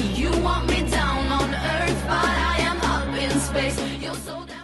You want me down on earth, but I am up in space. You're so down.